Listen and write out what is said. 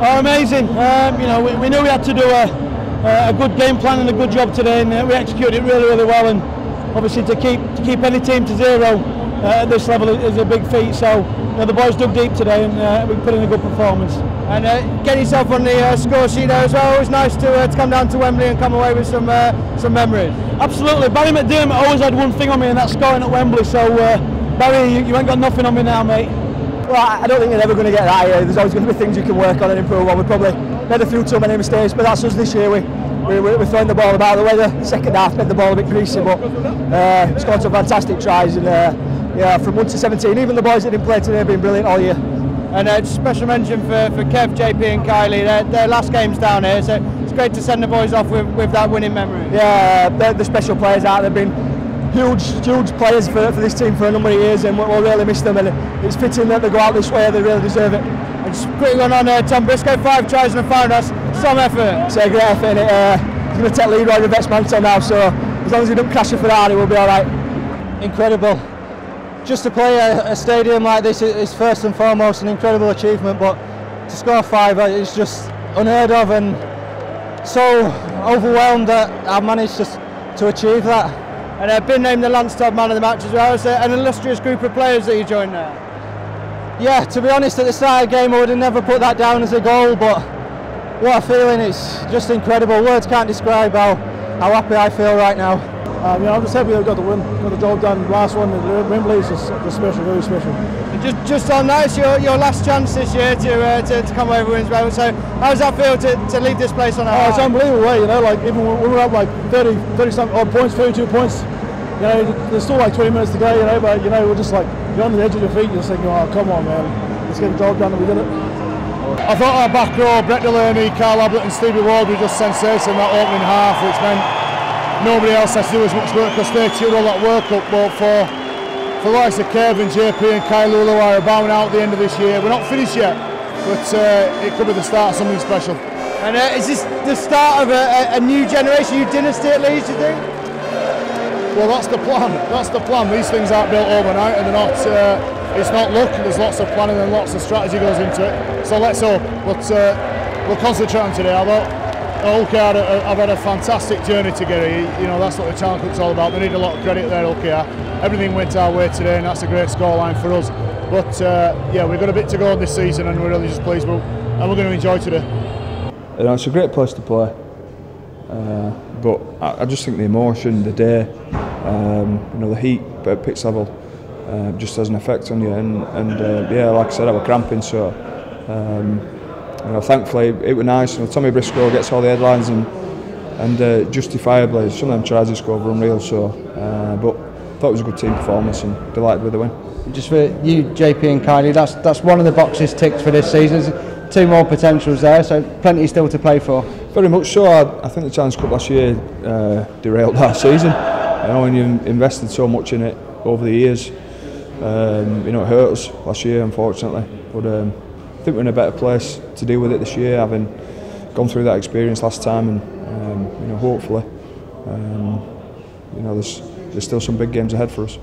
Oh, amazing. Um, you know, we, we, knew we had to do a, a good game plan and a good job today, and uh, we executed it really, really well. And obviously, to keep to keep any team to zero uh, at this level is a big feat. So, you know, the boys dug deep today, and uh, we put in a good performance. And uh, get yourself on the uh, score sheet there as well. It was nice to, uh, to come down to Wembley and come away with some some memories. Absolutely. Barrie McDermott always had one thing on me, and that's scoring at Wembley. So, Barry, you, you ain't got nothing on me now, mate. Well, I don't think you're ever going to get that here. There's always going to be things you can work on and improve on. We probably made a few too many mistakes, but that's us this year. We, we, we're throwing the ball about. The way the second half made the ball a bit greasy, but uh, scored some fantastic tries. And uh, yeah, from 1 to 17, even the boys that didn't play today have been brilliant all year. And uh, special mention for, for Kev, JP and Kylie. Their, their last game's down here, so it's great to send the boys off with, with that winning memory. Yeah, they're the special players out. They've been huge, huge players for, for this team for a number of years, and we'll, we'll really miss them. And it's fitting that they go out this way; they really deserve it. And just quickly on on uh, Tom Briscoe, five tries and a foul. That's some effort. It's a great effort. It, uh, he's going to take lead right the best man till now, so as long as he doesn't crash a Ferrari, we'll be all right. Incredible. Just to play a, a stadium like this is first and foremost an incredible achievement, but to score five uh, is just unheard of and so overwhelmed that I've managed to, to achieve that and uh, been named the Lance-Todd man of the match as well. So an illustrious group of players that you joined there. Yeah, to be honest, at the start of the game I would have never put that down as a goal, but what a feeling, it's just incredible. Words can't describe how, how happy I feel right now. Um, you know, I'm just happy we got the win, got the job done. Last one at Wembley is just, just special, very special. Just, just on that, it's your, your last chance this year to, uh, to, to come over wins well. So how does that feel to, to leave this place on a oh, It's unbelievable way, you know, like even when we were up like 30, 30 something odd points, 32 points, you know, there's still like 20 minutes to go, you know, but you know, we're just like, you're on the edge of your feet, you're just thinking, oh, come on, man, let's get the job done, and we did it. I thought our back row, Brett Delaney, Carl Ablett and Stevie Ward were just sensational in that opening half, which meant nobody else has to do as much work because they chewed all that work up, but for for the likes of Kevin, JP and Kylie Leuluai are bowing out at the end of this year. We're not finished yet, but uh, it could be the start of something special. And uh, is this the start of a, a, new generation, new dynasty at Leeds, do you think? Well, that's the plan. That's the plan. These things aren't built overnight, and they're not. Uh, it's not luck. There's lots of planning and lots of strategy goes into it. So let's hope. But uh, we'll concentrate on today. I thought Hull KR have had a fantastic journey together. You know that's what the Challenge Cup's all about. They need a lot of credit there, Hull KR. Everything went our way today, and that's a great scoreline for us. But uh, yeah, we've got a bit to go this season, and we're really just pleased. But and we're going to enjoy today. You know, it's a great place to play. Uh, but I, I, just think the emotion, the day, um, you know, the heat at pitch level uh, just has an effect on you. And, and uh, yeah, like I said, I was cramping, so um, you know, thankfully it was nice. You know, Tommy Briscoe gets all the headlines and and uh, justifiably some of them tries to score were unreal. So, uh, but thought it was a good team performance and delighted with the win. Just for you, JP and Kylie, that's that's one of the boxes ticked for this season. There's two more potentials there, so plenty still to play for. Very much so. I, I think the Challenge Cup last year uh, derailed that season. You know, when you invested so much in it over the years, um, you know, it hurt us last year, unfortunately. But um, I think we're in a better place to deal with it this year, having gone through that experience last time, and um, you know, hopefully, um, you know, there's there's still some big games ahead for us.